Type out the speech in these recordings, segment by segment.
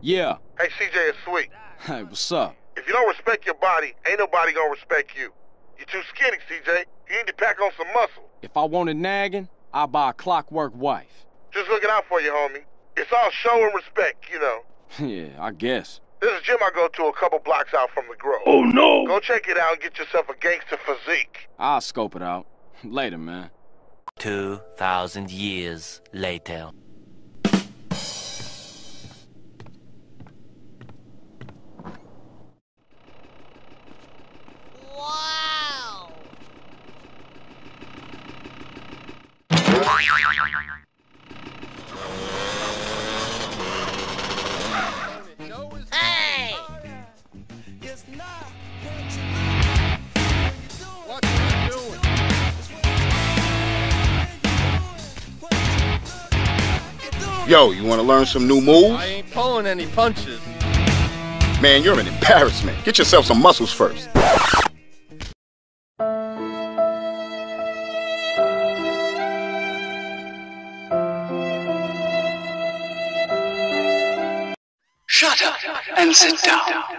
Yeah. Hey, CJ, it's Sweet. Hey, what's up? If you don't respect your body, ain't nobody gonna respect you. You're too skinny, CJ. You need to pack on some muscle. If I wanted nagging, I'd buy a clockwork wife. Just looking out for you, homie. It's all show and respect, you know. yeah, I guess. There's a gym I go to a couple blocks out from the Grove. Oh no! Go check it out and get yourself a gangster physique. I'll scope it out. Later, man. 2,000 years later. Yo, you wanna learn some new moves? I ain't pulling any punches. Man, you're an embarrassment. Get yourself some muscles first. Shut up and sit down.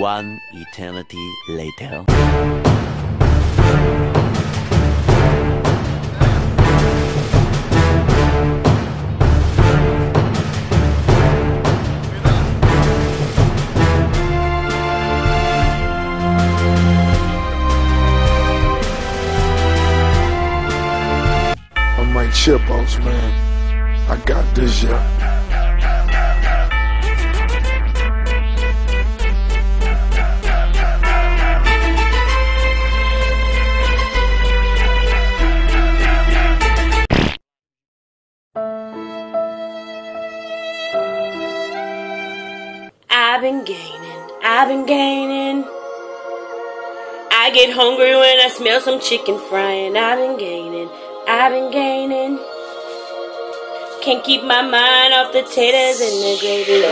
One eternity later. I'm Mike Chipos, man. I got this, yeah. I've been gaining. I get hungry when I smell some chicken frying. I've been gaining, I've been gaining. Can't keep my mind off the taters and the gravy.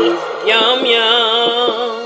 You? Yum yum.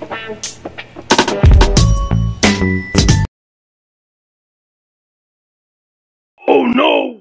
Oh no!